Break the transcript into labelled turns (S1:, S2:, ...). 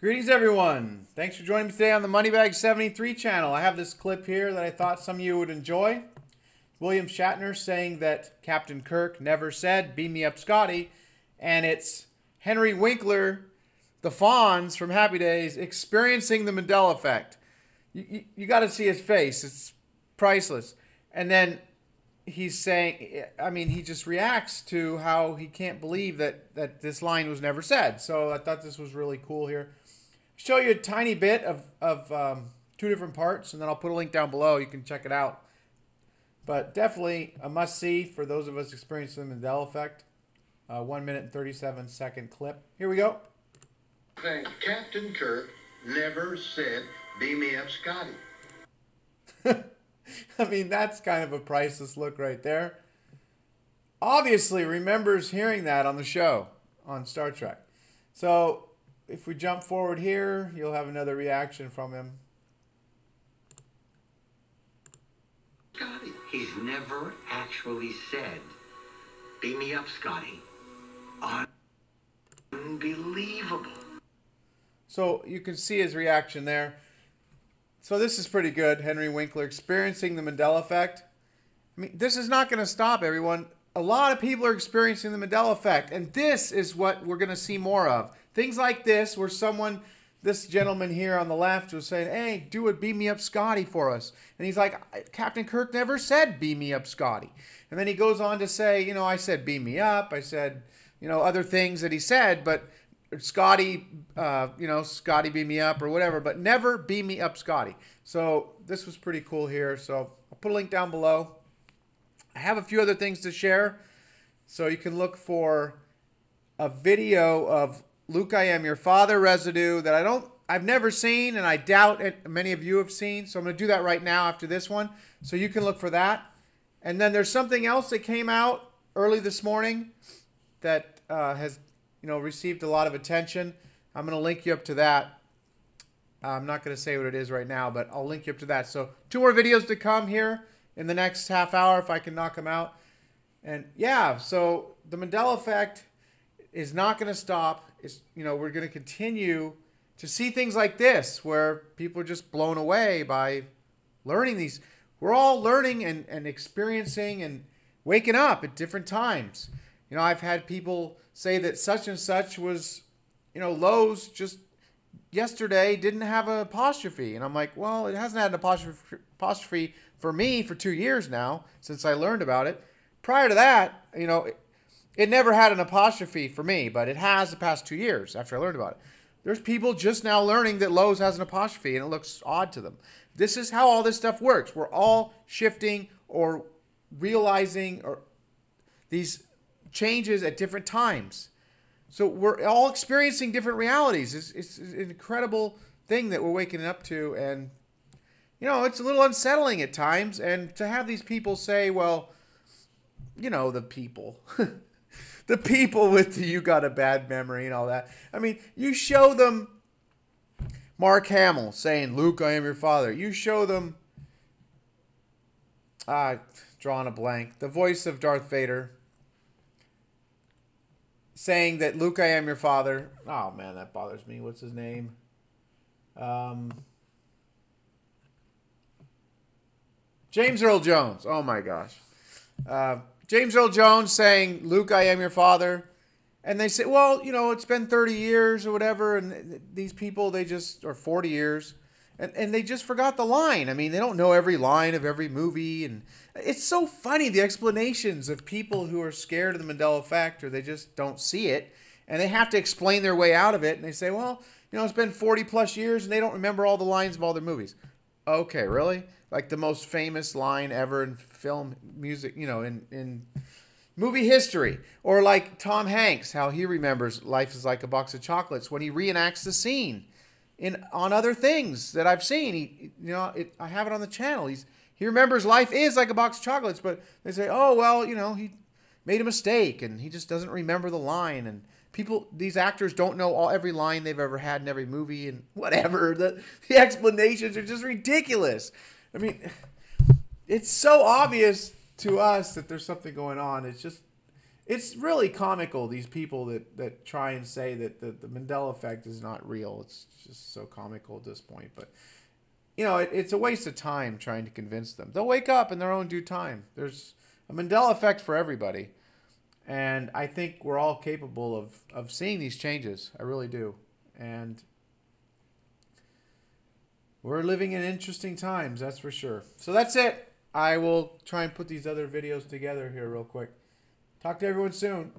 S1: Greetings, everyone. Thanks for joining me today on the Moneybags 73 channel. I have this clip here that I thought some of you would enjoy. William Shatner saying that Captain Kirk never said, Beam me up, Scotty. And it's Henry Winkler, the Fonz from Happy Days, experiencing the Mandela effect. You, you, you got to see his face, it's priceless. And then he's saying, I mean, he just reacts to how he can't believe that, that this line was never said. So I thought this was really cool here show you a tiny bit of, of um, two different parts, and then I'll put a link down below. You can check it out. But definitely a must-see for those of us experiencing the Mandela effect. Uh, one minute and 37 second clip. Here we go.
S2: Captain Kirk never said, beam me up, Scotty.
S1: I mean, that's kind of a priceless look right there. Obviously remembers hearing that on the show on Star Trek. So if we jump forward here, you'll have another reaction from him.
S2: Scotty, he's never actually said, beam me up, Scotty. Unbelievable.
S1: So you can see his reaction there. So this is pretty good. Henry Winkler experiencing the Mandela effect. I mean, this is not going to stop everyone. A lot of people are experiencing the Mandela effect, and this is what we're going to see more of. Things like this, where someone, this gentleman here on the left was saying, hey, do it, beam me up Scotty for us. And he's like, Captain Kirk never said beam me up Scotty. And then he goes on to say, you know, I said beam me up. I said, you know, other things that he said, but Scotty, uh, you know, Scotty beam me up or whatever, but never beam me up Scotty. So this was pretty cool here. So I'll put a link down below. I have a few other things to share. So you can look for a video of Luke, I Am Your Father residue that I don't, I've never seen, and I doubt it, many of you have seen. So I'm going to do that right now after this one. So you can look for that. And then there's something else that came out early this morning that uh, has, you know, received a lot of attention. I'm going to link you up to that. I'm not going to say what it is right now, but I'll link you up to that. So two more videos to come here in the next half hour if I can knock them out. And yeah, so the Mandela effect is not going to stop. It's, you know we're going to continue to see things like this where people are just blown away by learning these. We're all learning and, and experiencing and waking up at different times. You know, I've had people say that such and such was, you know, Lowe's just yesterday didn't have an apostrophe. And I'm like, well, it hasn't had an apostrophe, for me for two years now since I learned about it. Prior to that, you know, it never had an apostrophe for me, but it has the past two years after I learned about it. There's people just now learning that Lowe's has an apostrophe and it looks odd to them. This is how all this stuff works. We're all shifting or realizing or these changes at different times. So we're all experiencing different realities. It's, it's an incredible thing that we're waking up to. And, you know, it's a little unsettling at times. And to have these people say, well, you know, the people. the people with the you got a bad memory and all that. I mean, you show them Mark Hamill saying, Luke, I am your father. You show them, ah, drawing a blank, the voice of Darth Vader saying that Luke, I am your father. Oh, man, that bothers me. What's his name? Um, James Earl Jones. Oh, my gosh. Uh, James Earl Jones saying, Luke, I am your father. And they say, well, you know, it's been 30 years or whatever. And these people, they just, or 40 years, and, and they just forgot the line. I mean, they don't know every line of every movie. And it's so funny, the explanations of people who are scared of the Mandela effect or they just don't see it. And they have to explain their way out of it. And they say, well, you know, it's been 40 plus years and they don't remember all the lines of all their movies. Okay, really? Like the most famous line ever in film music, you know, in in movie history, or like Tom Hanks, how he remembers life is like a box of chocolates when he reenacts the scene in on other things that I've seen. He, you know, it, I have it on the channel. He's he remembers life is like a box of chocolates, but they say, oh well, you know, he made a mistake and he just doesn't remember the line and people these actors don't know all every line they've ever had in every movie and whatever the, the explanations are just ridiculous i mean it's so obvious to us that there's something going on it's just it's really comical these people that, that try and say that the, the Mandela effect is not real. It's just so comical at this point. But you know, it, it's a waste of time trying to convince them. They'll wake up in their own due time. There's a Mandela effect for everybody. And I think we're all capable of, of seeing these changes. I really do. And we're living in interesting times, that's for sure. So that's it. I will try and put these other videos together here real quick. Talk to everyone soon.